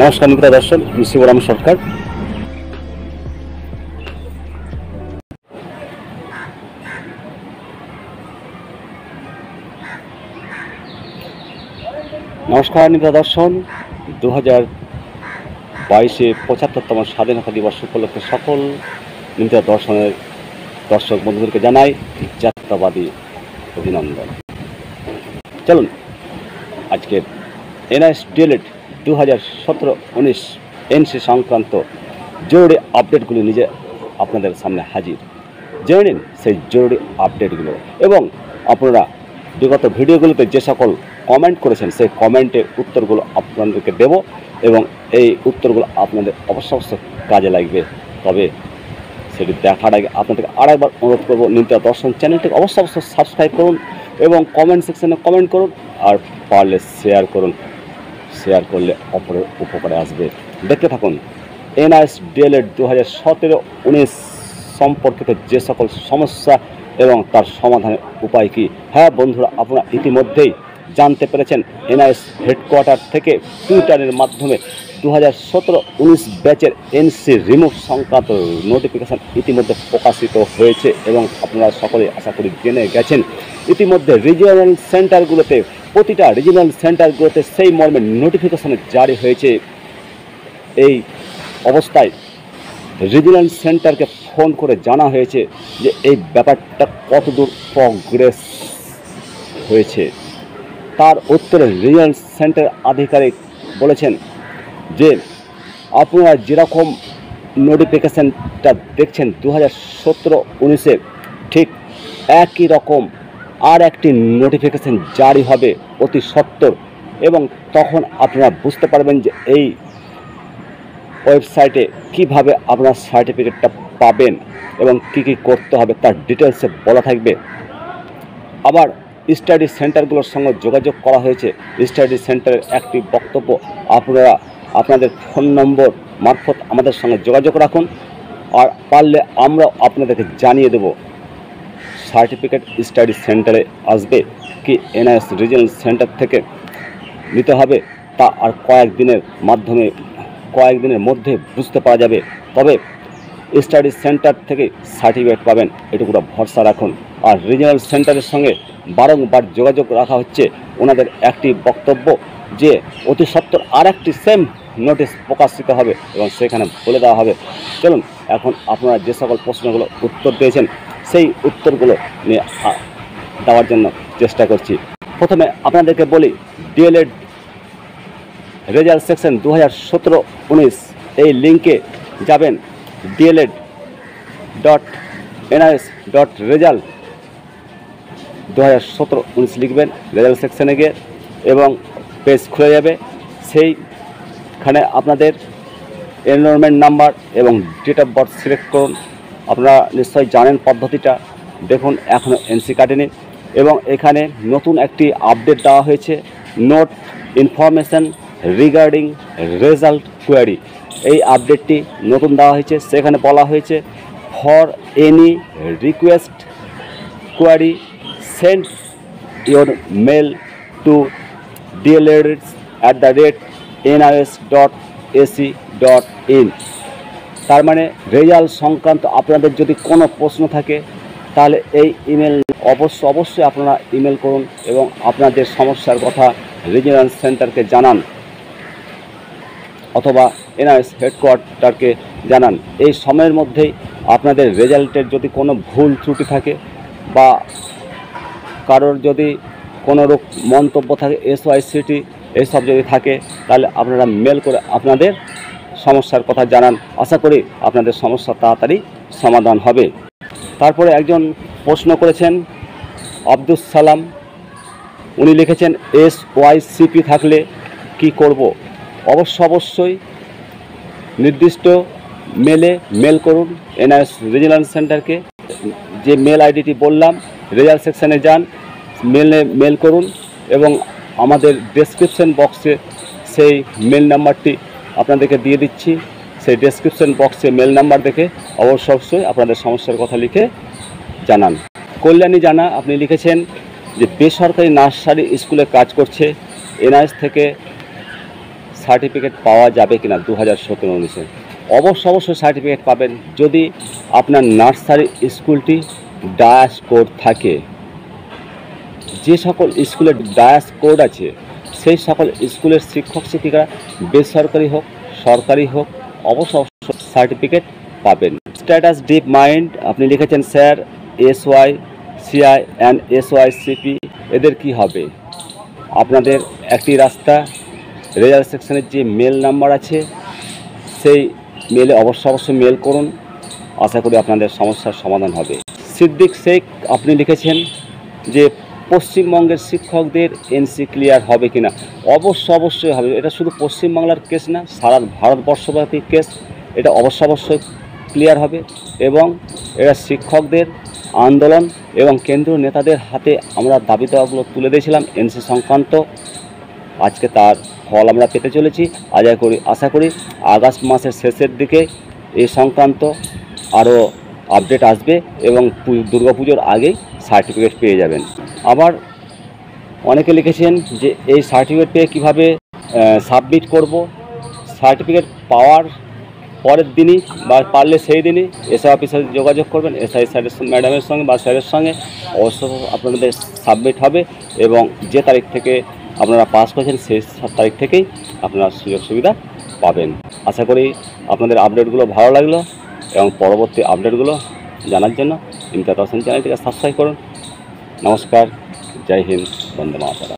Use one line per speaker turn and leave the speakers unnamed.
নমস্কার মিত্র দর্শন আমি শিবরাম সরকার। নমস্কার মিত্র দর্শন দু হাজার বাইশে পঁচাত্তরতম স্বাধীনতা দিবস উপলক্ষে সকল মিত্র দর্শনের দর্শক বন্ধুদেরকে জানাই যাত্রাবাদী অভিনন্দন। চলুন, আজকের এনআইএস ডিএলএড দু হাজার সতেরো উনিশ এনসি সংক্রান্ত জরুরি আপডেটগুলি নিজে আপনাদের সামনে হাজির। জেনে নিন সেই জরুরি আপডেটগুলো এবং আপনারা বিগত ভিডিওগুলোতে যে সকল কমেন্ট করেছেন, সেই কমেন্টের উত্তরগুলো আপনাদেরকে দেব এবং এই উত্তরগুলো আপনাদের অবশ্য অবশ্যই কাজে লাগবে। তবে সেটি দেখার আগে আপনাদেরকে আরেকবার অনুরোধ করব নিত্যা দর্শন চ্যানেলটিকে অবশ্যই অবশ্যই সাবস্ক্রাইব করুন এবং কমেন্ট সেকশানে কমেন্ট করুন আর পারলে শেয়ার করুন। শেয়ার করলে অপরের উপকারে আসবে। দেখতে থাকুন, এনআইএস ডিএলএড দু হাজার সতেরো উনিশ সম্পর্কিত যে সকল সমস্যা এবং তার সমাধানের উপায় কী? হ্যাঁ বন্ধুরা, আপনারা ইতিমধ্যেই জানতে পেরেছেন, এনআইএস হেডকোয়ার্টার থেকে টুইটারের মাধ্যমে দু হাজার সতেরো উনিশ ব্যাচের এনসি রিমুভ সংক্রান্ত নোটিফিকেশান ইতিমধ্যে প্রকাশিত হয়েছে এবং আপনারা সকলে আশা করি জেনে গেছেন। ইতিমধ্যে রিজিওনাল সেন্টারগুলোতে প্রতিটা রিজিওনাল সেন্টারগুলোতে সেই মর্মে নোটিফিকেশান জারি হয়েছে। এই অবস্থায় রিজিওনাল সেন্টারকে ফোন করে জানা হয়েছে যে এই ব্যাপারটা কতদূর প্রগ্রেস হয়েছে। তার উত্তরে রিজিওনাল সেন্টার আধিকারিক বলেছেন যে আপনারা যেরকম নোটিফিকেশানটা দেখছেন দু হাজার সতেরো উনিশে ঠিক একই রকম আর একটি নোটিফিকেশান জারি হবে অতি সত্বর এবং তখন আপনারা বুঝতে পারবেন যে এই ওয়েবসাইটে কীভাবে আপনার সার্টিফিকেটটা পাবেন এবং কি কি করতে হবে তার ডিটেলসে বলা থাকবে। আবার স্টাডি সেন্টারগুলোর সঙ্গে যোগাযোগ করা হয়েছে। স্টাডি সেন্টারের একটি বক্তব্য আপনারা, আপনাদের ফোন নম্বর মারফত আমাদের সঙ্গে যোগাযোগ রাখুন। আর পারলে আমরা আপনাদেরকে জানিয়ে দেব। সার্টিফিকেট স্টাডি সেন্টারে আসবে কি এনআইএস রিজিনাল সেন্টার থেকে নিতে হবে তা আর কয়েকদিনের মাধ্যমে, কয়েকদিনের মধ্যে বুঝতে পারা যাবে। তবে স্টাডি সেন্টার থেকে সার্টিফিকেট পাবেন এটুকুটা ভরসা রাখুন। আর রিজিনাল সেন্টারের সঙ্গে বারংবার যোগাযোগ রাখা হচ্ছে। ওনাদের একটি বক্তব্য যে অতি সত্তর আর একটি সেম নোটিশ প্রকাশিত হবে এবং সেখানে বলে দেওয়া হবে। চলুন, এখন আপনারা যে সকল প্রশ্নগুলো উত্তর দিয়েছেন সেই উত্তরগুলো দেওয়ার জন্য চেষ্টা করছি। প্রথমে আপনাদেরকে বলি, ডিএলএড রেজাল্ট সেকশন দু হাজার সতেরো উনিশ এই লিঙ্কে যাবেন, DElEd dot NIS dot result দু হাজার সতেরো উনিশ লিখবেন, রেজাল্ট সেকশনে গিয়ে, এবং পেজ খুলে যাবে। সেইখানে আপনাদের এনরোলমেন্ট নাম্বার এবং ডেট অফ বার্থ সিলেক্ট করুন। আপনারা নিশ্চয়ই জানেন পদ্ধতিটা। দেখুন এখনও এনসি কাটেনি এবং এখানে নতুন একটি আপডেট দেওয়া হয়েছে। Note information regarding result query এই আপডেটটি নতুন দেওয়া হয়েছে। সেখানে বলা হয়েছে for any request query, send your mail to dleds at the rate nis dot ac dot in. তার মানে রেজাল্ট সংক্রান্ত আপনাদের যদি কোনো প্রশ্ন থাকে, তাহলে এই ইমেল অবশ্য, অবশ্যই আপনারা ইমেল করুন এবং আপনাদের সমস্যার কথা রিজিনাল সেন্টারকে জানান অথবা এনআইএস হেডকোয়ার্টারকে জানান। এই সময়ের মধ্যেই আপনাদের রেজাল্টের যদি কোনো ভুল ত্রুটি থাকে বা কারোর যদি কোনো রূপ মন্তব্য থাকে এসওয়াইসিটি এসব যদি থাকে, তাহলে আপনারা মেল করে আপনাদের সমস্যার কথা জানান। আশা করি আপনাদের সমস্যা তাড়াতাড়ি সমাধান হবে। তারপরে একজন প্রশ্ন করেছেন, আব্দুস সালাম, উনি লিখেছেন এস ওয়াই সিপি থাকলে কি করব? অবশ্য অবশ্যই নির্দিষ্ট মেলে মেল করুন এনআইএস রিজিনাল সেন্টারকে। যে মেল আইডিটি বললাম, রেজাল্ট সেকশানে যান, মেলে মেল করুন এবং আমাদের ডেসক্রিপশন বক্সে সেই মেল নাম্বারটি আপনাদেরকে দিয়ে দিচ্ছি। সেই ডেসক্রিপশন বক্সে মেল নাম্বার দেখে অবশ্য অবশ্যই আপনাদের সমস্যার কথা লিখে জানান। কল্যাণী জানা, আপনি লিখেছেন যে বেসরকারি নার্সারি স্কুলে কাজ করছে, এনআইএস থেকে সার্টিফিকেট পাওয়া যাবে কিনা দু হাজার সতেরো উনিশে? অবশ্য অবশ্যই সার্টিফিকেট পাবেন যদি আপনার নার্সারি স্কুলটি ডায়াস কোড থাকে। যে সকল স্কুলের ডায়াস কোড আছে সেই সকল স্কুলের শিক্ষক, শিক্ষিকারা বেসরকারি হোক, সরকারি হোক, অবশ্য অবশ্য সার্টিফিকেট পাবেন। স্ট্যাটাস ডিপ মাইন্ড আপনি লিখেছেন, sir S Y CI and S Y CP এদের কি হবে? আপনাদের একটি রাস্তা রেজাল্ট সেকশনের যে মেল নাম্বার আছে, সেই মেলে অবশ্য অবশ্যই মেল করুন। আশা করি আপনাদের সমস্যার সমাধান হবে। সিদ্দিক শেখ, আপনি লিখেছেন যে পশ্চিমবঙ্গের শিক্ষকদের এনসি ক্লিয়ার হবে কিনা? অবশ্য অবশ্যই হবে। এটা শুধু পশ্চিমবাংলার কেস না, সারা ভারতবর্ষব্যাপী কেস। এটা অবশ্য অবশ্যই ক্লিয়ার হবে এবং এরা শিক্ষকদের আন্দোলন এবং কেন্দ্রীয় নেতাদের হাতে আমরা দাবি দেওয়াগুলো তুলে দিয়েছিলাম এনসি সংক্রান্ত। আজকে তার ফল আমরা পেতে চলেছি। আশা করি আশা করি আগস্ট মাসের শেষের দিকে এই সংক্রান্ত আরও আপডেট আসবে এবং দুর্গাপুজোর আগেই সার্টিফিকেট পেয়ে যাবেন। আবার অনেকে লিখেছেন যে এই সার্টিফিকেট পেয়ে কীভাবে সাবমিট করব। সার্টিফিকেট পাওয়ার পরের দিনই বা পারলে সেই দিনই এসআই অফিসে যোগাযোগ করবেন। এসআই স্যারের ম্যাডামের সঙ্গে বা স্যারের সঙ্গে অবশ্য আপনাদের সাবমিট হবে এবং যে তারিখ থেকে আপনারা পাস করেছেন সেই তারিখ থেকেই আপনারা সুযোগ সুবিধা পাবেন। আশা করি আপনাদের আপডেটগুলো ভালো লাগল এবং পরবর্তী আপডেটগুলো জানার জন্য ইমতাদ হোসেন চ্যানেলটিকে সাবস্ক্রাইব করুন। নমস্কার জয় হিন্দ বন্দে মাতারা